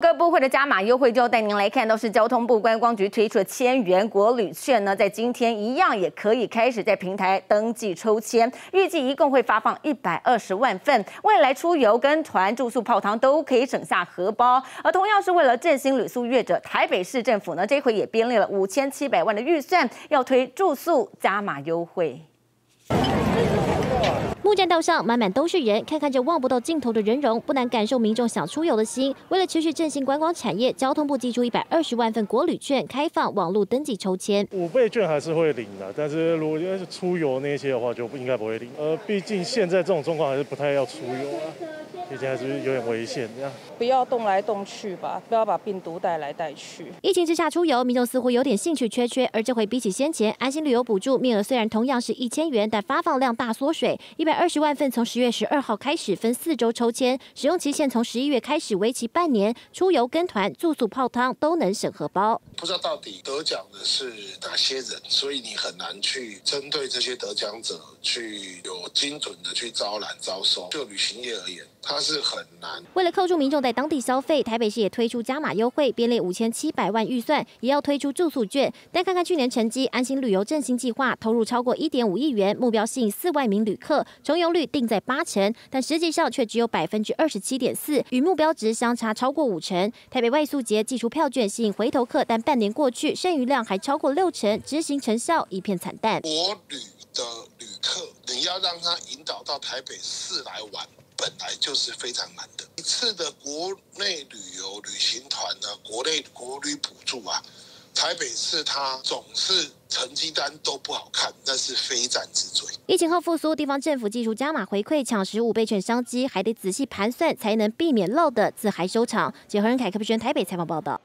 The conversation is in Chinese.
各部会的加码优惠，就带您来看，都是交通部观光局推出的千元国旅券呢，在今天一样也可以开始在平台登记抽签，预计一共会发放一百二十万份，未来出游跟团住宿泡汤都可以省下荷包。而同样是为了振兴旅宿业者，台北市政府呢这回也编列了五千七百万的预算，要推住宿加码优惠。木栈道上满满都是人，看看这望不到尽头的人容，不难感受民众想出游的心。为了持续振兴观光产业，交通部寄出一百二十万份国旅券，开放网络登记抽签。五倍券还是会领的，但是如果要是出游那些的话，就不应该不会领。呃，毕竟现在这种状况还是不太要出游啊。毕竟还是有点危险，这样不要动来动去吧，不要把病毒带来带去。疫情之下出游，民众似乎有点兴趣缺缺。而这回比起先前，安心旅游补助面额虽然同样是一千元，但发放量大缩水，一百二十万份从十月十二号开始分四周抽签，使用期限从十一月开始，为期半年。出游跟团、住宿泡汤都能省荷包。不知道到底得奖的是哪些人，所以你很难去针对这些得奖者去有精准的去招揽招收。就旅行业而言。它是很难。为了扣住民众在当地消费，台北市也推出加码优惠，编列五千七百万预算，也要推出住宿券。但看看去年成绩，安心旅游振兴计划投入超过一点五亿元，目标吸引四万名旅客，重游率定在八成，但实际上却只有百分之二十七点四，与目标值相差超过五成。台北外宿节寄出票券吸引回头客，但半年过去，剩余量还超过六成，执行成效一片惨淡。国旅的旅客，你要让他引导到台北市来玩。本来就是非常难的。一次的国内旅游旅行团呢，国内国旅补助啊，台北市它总是成绩单都不好看，那是非战之罪。疫情后复苏，地方政府技术加码回馈抢十五倍券商机，还得仔细盘算，才能避免漏的自嗨收场。结合人凯科普轩台北采访报道。